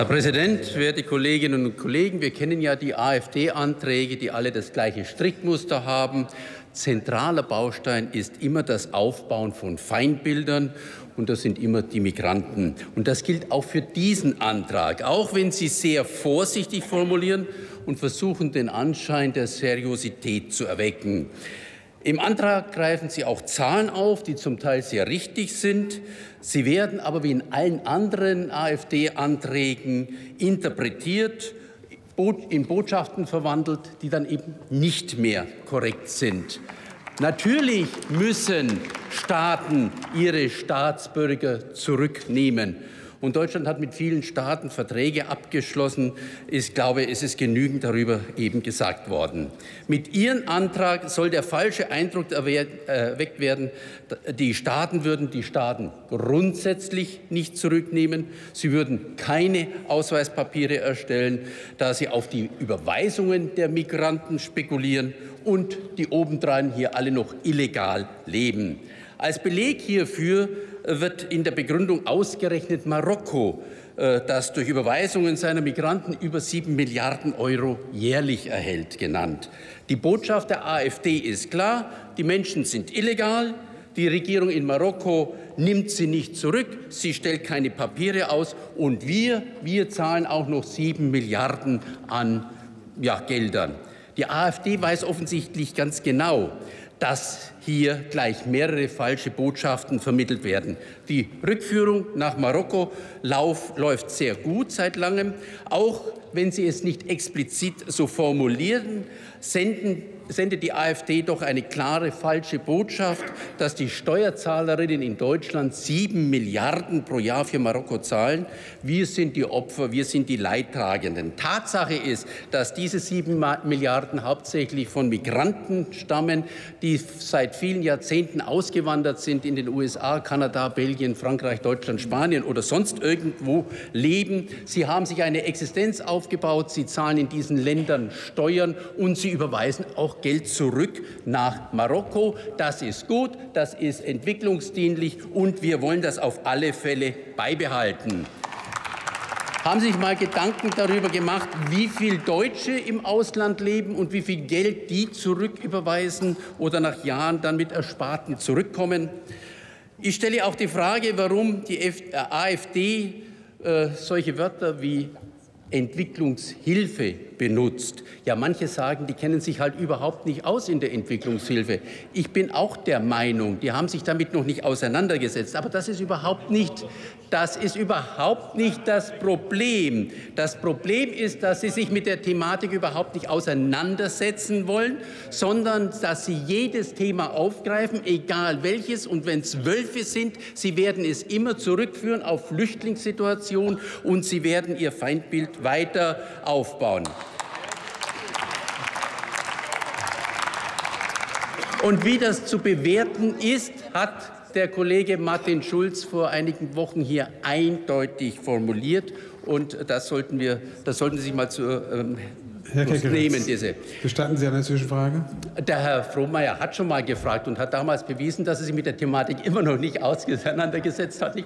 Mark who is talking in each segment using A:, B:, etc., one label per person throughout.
A: Herr Präsident, werte Kolleginnen und Kollegen! Wir kennen ja die AfD-Anträge, die alle das gleiche Strickmuster haben. Zentraler Baustein ist immer das Aufbauen von Feindbildern und das sind immer die Migranten. Und das gilt auch für diesen Antrag, auch wenn Sie sehr vorsichtig formulieren und versuchen, den Anschein der Seriosität zu erwecken. Im Antrag greifen Sie auch Zahlen auf, die zum Teil sehr richtig sind. Sie werden aber wie in allen anderen AfD-Anträgen interpretiert, in Botschaften verwandelt, die dann eben nicht mehr korrekt sind. Natürlich müssen Staaten ihre Staatsbürger zurücknehmen. Und Deutschland hat mit vielen Staaten Verträge abgeschlossen. Ich glaube, es ist genügend darüber eben gesagt worden. Mit Ihrem Antrag soll der falsche Eindruck erweckt werden, die Staaten würden die Staaten grundsätzlich nicht zurücknehmen. Sie würden keine Ausweispapiere erstellen, da sie auf die Überweisungen der Migranten spekulieren und die obendrein hier alle noch illegal leben. Als Beleg hierfür wird in der Begründung ausgerechnet Marokko, äh, das durch Überweisungen seiner Migranten über sieben Milliarden Euro jährlich erhält, genannt. Die Botschaft der AfD ist klar, die Menschen sind illegal, die Regierung in Marokko nimmt sie nicht zurück, sie stellt keine Papiere aus und wir, wir zahlen auch noch sieben Milliarden an ja, Geldern. Die AfD weiß offensichtlich ganz genau, dass hier gleich mehrere falsche Botschaften vermittelt werden. Die Rückführung nach Marokko lauf, läuft sehr gut seit langem. Auch wenn Sie es nicht explizit so formulieren, senden sendet die AfD doch eine klare falsche Botschaft, dass die Steuerzahlerinnen in Deutschland sieben Milliarden pro Jahr für Marokko zahlen. Wir sind die Opfer, wir sind die Leidtragenden. Tatsache ist, dass diese sieben Milliarden hauptsächlich von Migranten stammen, die seit vielen Jahrzehnten ausgewandert sind in den USA, Kanada, Belgien, Frankreich, Deutschland, Spanien oder sonst irgendwo leben. Sie haben sich eine Existenz aufgebaut, sie zahlen in diesen Ländern Steuern und sie überweisen auch Geld zurück nach Marokko. Das ist gut, das ist entwicklungsdienlich und wir wollen das auf alle Fälle beibehalten. Haben Sie sich mal Gedanken darüber gemacht, wie viele Deutsche im Ausland leben und wie viel Geld die zurücküberweisen oder nach Jahren dann mit Ersparten zurückkommen? Ich stelle auch die Frage, warum die AfD äh, solche Wörter wie Entwicklungshilfe benutzt. Ja, manche sagen, die kennen sich halt überhaupt nicht aus in der Entwicklungshilfe. Ich bin auch der Meinung, die haben sich damit noch nicht auseinandergesetzt. Aber das ist überhaupt nicht, das ist überhaupt nicht das Problem. Das Problem ist, dass sie sich mit der Thematik überhaupt nicht auseinandersetzen wollen, sondern dass sie jedes Thema aufgreifen, egal welches. Und wenn es Wölfe sind, sie werden es immer zurückführen auf Flüchtlingssituationen und sie werden ihr Feindbild weiter aufbauen. Und wie das zu bewerten ist, hat der Kollege Martin Schulz vor einigen Wochen hier eindeutig formuliert. Und das sollten, wir, das sollten Sie sich mal zu ähm, Herr nehmen, diese.
B: Gestatten Sie eine Zwischenfrage?
A: Der Herr Frohmeier hat schon mal gefragt und hat damals bewiesen, dass er sich mit der Thematik immer noch nicht auseinandergesetzt hat.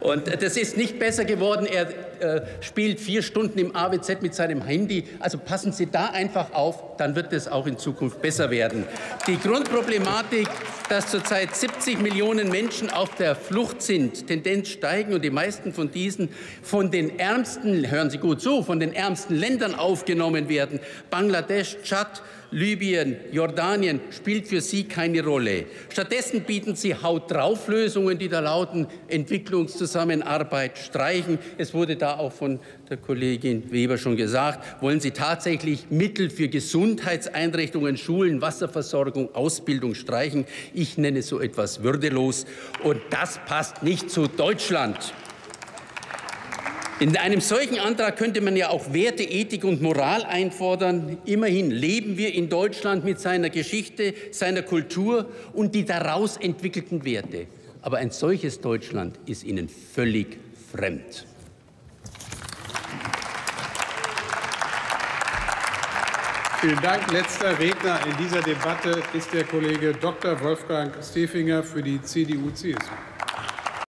A: Und das ist nicht besser geworden. Er äh, spielt vier Stunden im AWZ mit seinem Handy. Also passen Sie da einfach auf, dann wird es auch in Zukunft besser werden. Die Grundproblematik, dass zurzeit 70 Millionen Menschen auf der Flucht sind, Tendenz steigen und die meisten von diesen von den ärmsten, hören Sie gut zu, von den ärmsten Ländern aufgenommen werden. Bangladesch, Tschad, Libyen, Jordanien spielt für sie keine Rolle. Stattdessen bieten sie Haut drauf Lösungen, die da lauten Entwicklungszusammenarbeit streichen. Es wurde da auch von der Kollegin Weber schon gesagt, wollen sie tatsächlich Mittel für Gesundheitseinrichtungen, Schulen, Wasserversorgung, Ausbildung streichen. Ich nenne so etwas würdelos und das passt nicht zu Deutschland. In einem solchen Antrag könnte man ja auch Werte, Ethik und Moral einfordern. Immerhin leben wir in Deutschland mit seiner Geschichte, seiner Kultur und die daraus entwickelten Werte. Aber ein solches Deutschland ist Ihnen völlig fremd.
B: Vielen Dank. Letzter Redner in dieser Debatte ist der Kollege Dr. Wolfgang Stefinger für die CDU-CSU.